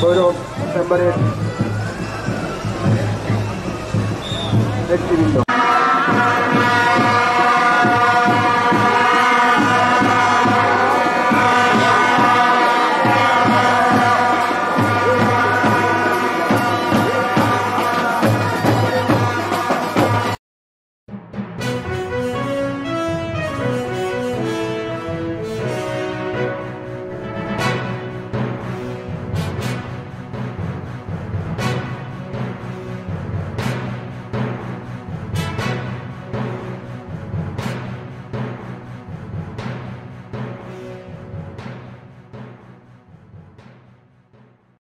Bueno, sembré.